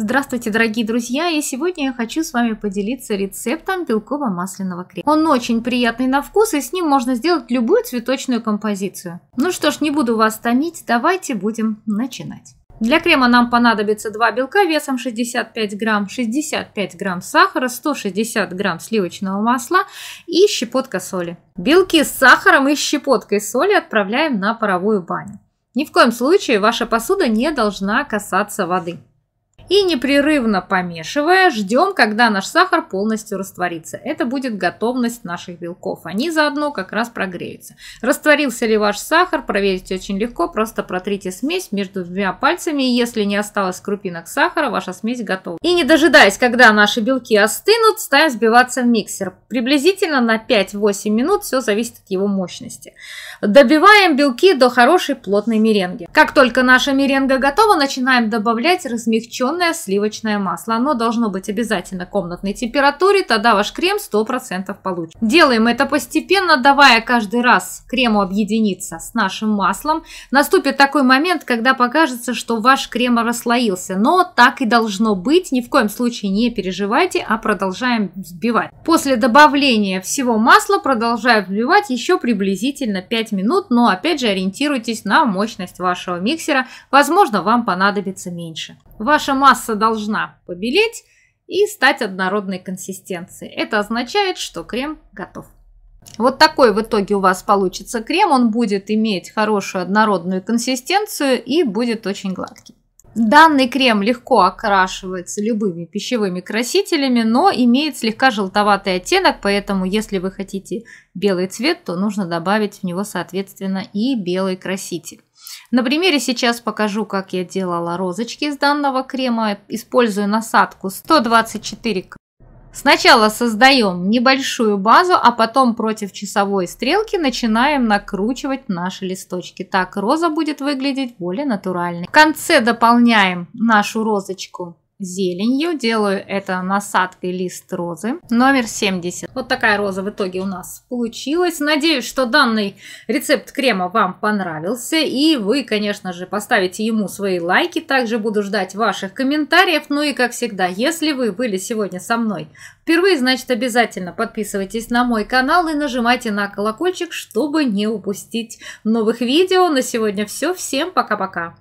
Здравствуйте, дорогие друзья! И сегодня я хочу с вами поделиться рецептом белково-масляного крема. Он очень приятный на вкус, и с ним можно сделать любую цветочную композицию. Ну что ж, не буду вас томить, давайте будем начинать. Для крема нам понадобится 2 белка весом 65 грамм, 65 грамм сахара, 160 грамм сливочного масла и щепотка соли. Белки с сахаром и щепоткой соли отправляем на паровую баню. Ни в коем случае ваша посуда не должна касаться воды. И непрерывно помешивая, ждем, когда наш сахар полностью растворится. Это будет готовность наших белков. Они заодно как раз прогреются. Растворился ли ваш сахар, проверить очень легко. Просто протрите смесь между двумя пальцами. Если не осталось крупинок сахара, ваша смесь готова. И не дожидаясь, когда наши белки остынут, ставим взбиваться в миксер. Приблизительно на 5-8 минут, все зависит от его мощности. Добиваем белки до хорошей плотной меренги. Как только наша меренга готова, начинаем добавлять размягченный топленое сливочное масло. Оно должно быть обязательно комнатной температуре, тогда ваш крем 100% получится. Делаем это постепенно, давая каждый раз крему объединиться с нашим маслом. Наступит такой момент, когда покажется, что ваш крем расслоился, но так и должно быть. Ни в коем случае не переживайте, а продолжаем взбивать. После добавления всего масла продолжаю взбивать еще приблизительно 5 минут, но опять же ориентируйтесь на мощность вашего миксера. Возможно, вам понадобится меньше. Ваша масса должна побелеть и стать однородной консистенции. Это означает, что крем готов. Вот такой в итоге у вас получится крем. Он будет иметь хорошую однородную консистенцию и будет очень гладкий. Данный крем легко окрашивается любыми пищевыми красителями, но имеет слегка желтоватый оттенок, поэтому если вы хотите белый цвет, то нужно добавить в него соответственно и белый краситель. На примере сейчас покажу, как я делала розочки из данного крема. Использую насадку 124 Сначала создаем небольшую базу, а потом против часовой стрелки начинаем накручивать наши листочки. Так роза будет выглядеть более натуральной. В конце дополняем нашу розочку зеленью. Делаю это насадкой лист розы номер 70. Вот такая роза в итоге у нас получилась. Надеюсь, что данный рецепт крема вам понравился. И вы, конечно же, поставите ему свои лайки. Также буду ждать ваших комментариев. Ну и, как всегда, если вы были сегодня со мной впервые, значит, обязательно подписывайтесь на мой канал и нажимайте на колокольчик, чтобы не упустить новых видео. На сегодня все. Всем пока-пока.